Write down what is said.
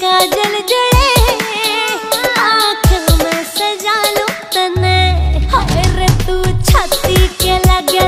का जल जड़े